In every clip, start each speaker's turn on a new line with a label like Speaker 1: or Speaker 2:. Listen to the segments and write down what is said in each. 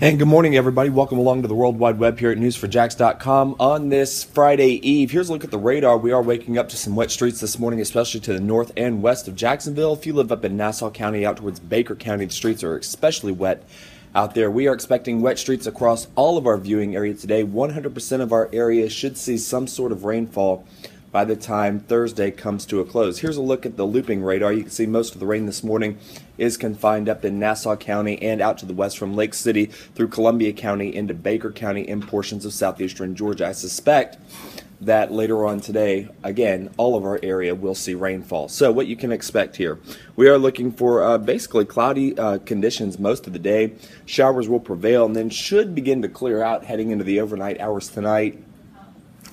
Speaker 1: And good morning, everybody. Welcome along to the World Wide Web here at news4jax.com on this Friday Eve. Here's a look at the radar. We are waking up to some wet streets this morning, especially to the north and west of Jacksonville. If you live up in Nassau County out towards Baker County, the streets are especially wet out there. We are expecting wet streets across all of our viewing area today. 100% of our area should see some sort of rainfall by the time Thursday comes to a close. Here's a look at the looping radar. You can see most of the rain this morning is confined up in Nassau County and out to the west from Lake City through Columbia County into Baker County and portions of southeastern Georgia. I suspect that later on today, again, all of our area will see rainfall. So, what you can expect here, we are looking for uh, basically cloudy uh, conditions most of the day. Showers will prevail and then should begin to clear out heading into the overnight hours tonight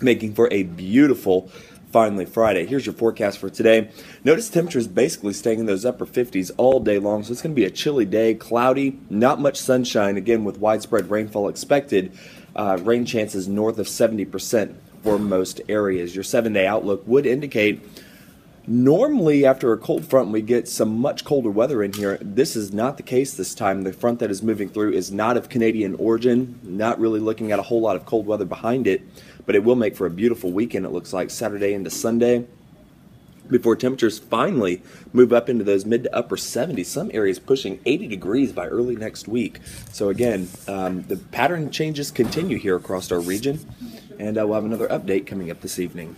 Speaker 1: making for a beautiful finally Friday. Here's your forecast for today. Notice temperatures basically staying in those upper 50s all day long, so it's going to be a chilly day, cloudy, not much sunshine, again with widespread rainfall expected. Uh, rain chances north of 70% for most areas. Your seven day outlook would indicate Normally, after a cold front, we get some much colder weather in here. This is not the case this time. The front that is moving through is not of Canadian origin, not really looking at a whole lot of cold weather behind it, but it will make for a beautiful weekend, it looks like, Saturday into Sunday. Before temperatures finally move up into those mid to upper 70s, some areas pushing 80 degrees by early next week. So, again, um, the pattern changes continue here across our region, and uh, we'll have another update coming up this evening.